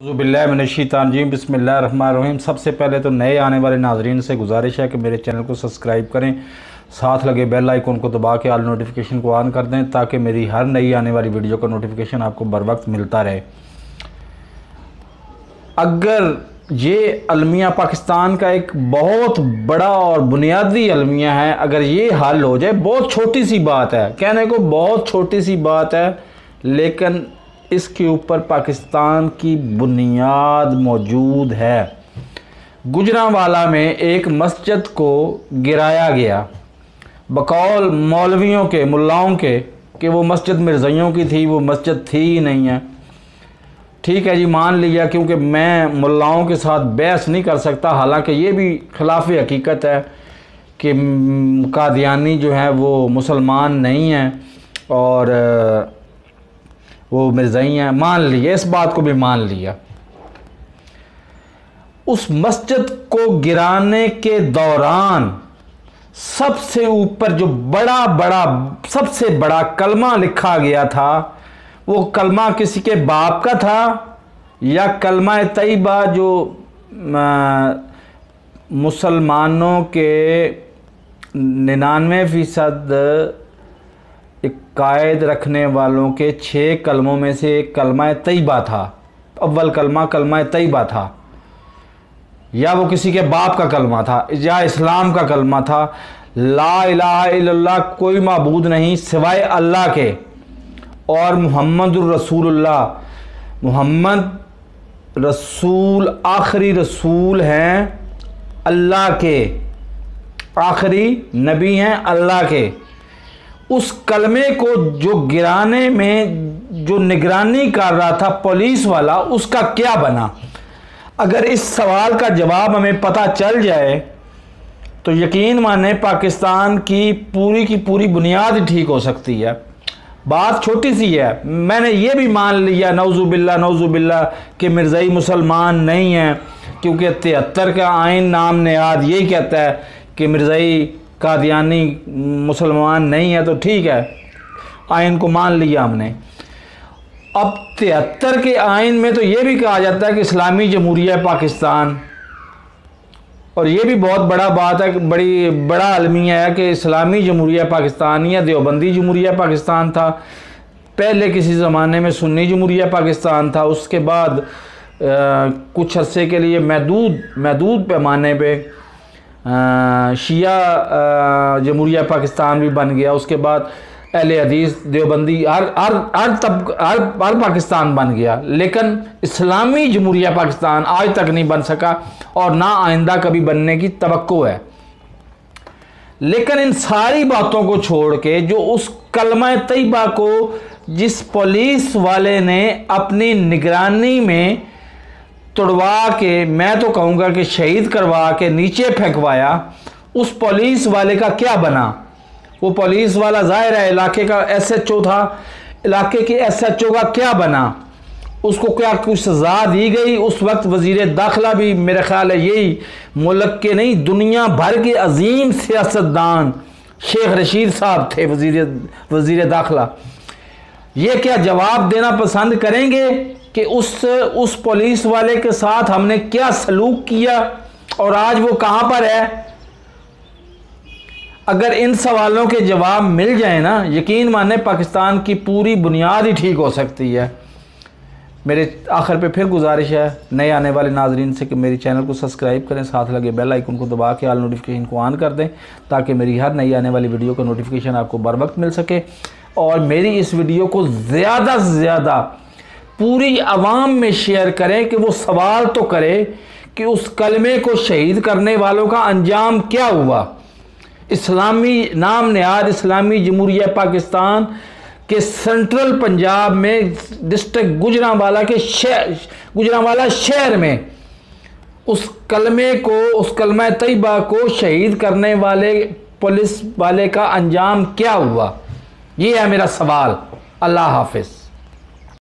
ज़ुबिल्लाशीतानजीम बसमीम सबसे पहले तो नए आने वाले नाजरन से गुजारिश है कि मेरे चैनल को सब्सक्राइब करें, साथ लगे बेल आइकन को दबा के आल नोटिफिकेशन को ऑन कर दें, ताकि मेरी हर नई आने वाली वीडियो का नोटिफिकेशन आपको बर वक्त मिलता रहे। अगर ये अलमिया पाकिस्तान का एक बहुत बड़ा और बुनियादी अलमिया है, अगर ये हल हो जाए, बहुत छोटी सी बात है। कहने को बहुत छोटी सी बात है, लेकिन इसके ऊपर पाकिस्तान की बुनियाद मौजूद है। गुजरावाला में एक मस्जिद को गिराया गया। बकौल मौलवियों के, मुल्लाओं के, कि वो मस्जिद मिर्ज़ियों की थी, वो मस्जिद थी ही नहीं है। ठीक है जी, मान लिया, क्योंकि मैं मुल्लाओं के साथ बहस नहीं कर सकता। हालाँकि ये भी खिलाफ हकीकत है कि कादियानी जो है वो मुसलमान नहीं हैं। और वो मिर्ज़ाई हैं, मान लिया, इस बात को भी मान लिया। उस मस्जिद को गिराने के दौरान सबसे ऊपर जो बड़ा बड़ा, सबसे बड़ा कलमा लिखा गया था, वो कलमा किसी के बाप का था या कलमा तयबा जो मुसलमानों के निन्यानवे फ़ीसद कायद रखने वालों के छः कलमों में से एक कलमा तयबा था। अव्वल कलमा कलमा तयबा था। या वो किसी के बाप का कलमा था, या इस्लाम का कलमा था। ला इल्लल्लाह कोई मबूद नहीं सिवाय अल्लाह के। और मोहम्मद रसूलुल्लाह, मोहम्मद रसूल आखिरी रसूल हैं अल्लाह के। आखिरी नबी हैं अल्लाह के। उस कलमे को जो गिराने में जो निगरानी कर रहा था पुलिस वाला, उसका क्या बना? अगर इस सवाल का जवाब हमें पता चल जाए तो यकीन माने पाकिस्तान की पूरी की पूरी बुनियाद ठीक हो सकती है। बात छोटी सी है, मैंने ये भी मान लिया नवजुबिल्ला नवजुबिल्ला कि मिर्ज़ाई मुसलमान नहीं है, क्योंकि तिहत्तर का आइन नाम नेयाद यही कहता है कि मिर्ज़ाई कादियानी मुसलमान नहीं है तो ठीक है। आयन को मान लिया हमने। अब तिहत्तर के आयन में तो ये भी कहा जाता है कि इस्लामी जमहूरिया पाकिस्तान। और ये भी बहुत बड़ा बात है बड़ी बड़ा अलमिया है कि इस्लामी जमहूरिया पाकिस्तान या देवबंदी जमहूरिया पाकिस्तान था। पहले किसी ज़माने में सुन्नी जमहूरिया पाकिस्तान था उसके बाद आ, कुछ अरसे के लिए महदूद महदूद पैमाने पे शिया जमहूरिया पाकिस्तान भी बन गया। उसके बाद अहल हदीस, देवबंदी, हर हर हर तब, हर हर पाकिस्तान बन गया। लेकिन इस्लामी जमहूरिया पाकिस्तान आज तक नहीं बन सका और ना आइंदा कभी बनने की तो है। लेकिन इन सारी बातों को छोड़ के, जो उस कलमा तयबा को जिस पुलिस वाले ने अपनी निगरानी में तुड़वा के मैं तो कहूँगा कि शहीद करवा के नीचे फेंकवाया, उस पुलिस वाले का क्या बना? वो पुलिस वाला ज़ाहिर है, इलाके का एसएचओ था, इलाके के एसएचओ का क्या बना? उसको क्या कुछ सजा दी गई? उस वक्त वज़ीर दाखिला भी मेरा ख्याल है यही, मुल्क के नहीं, दुनिया भर के अजीम सियासतदान शेख रशीद साहब थे, वज़ीर वज़ीर दाखिला। ये क्या जवाब देना पसंद करेंगे कि उस उस पुलिस वाले के साथ हमने क्या सलूक किया और आज वो कहाँ पर है? अगर इन सवालों के जवाब मिल जाए ना, यकीन माने पाकिस्तान की पूरी बुनियाद ही ठीक हो सकती है। मेरे आखिर पे फिर गुजारिश है, नए आने वाले नाजरीन से कि मेरी चैनल को सब्सक्राइब करें, साथ लगे बेल आइकन को दबा के आल नोटिफिकेशन को ऑन कर दें, ताकि मेरी हर नई आने वाली वीडियो का नोटिफिकेशन आपको बर वक्त मिल सके। और मेरी इस वीडियो को ज़्यादा से ज़्यादा पूरी आवाम में शेयर करें कि वो सवाल तो करे कि उस कलमे को शहीद करने वालों का अंजाम क्या हुआ? इस्लामी नाम नहाद इस्लामी जमहूरिया पाकिस्तान के सेंट्रल पंजाब में डिस्ट्रिक्ट गुजरावाला के शहर गुजरावाला शहर में उस कलमे को, उस कलमा तयबा को शहीद करने वाले पुलिस वाले का अंजाम क्या हुआ? ये है मेरा सवाल। अल्लाह हाफिज़।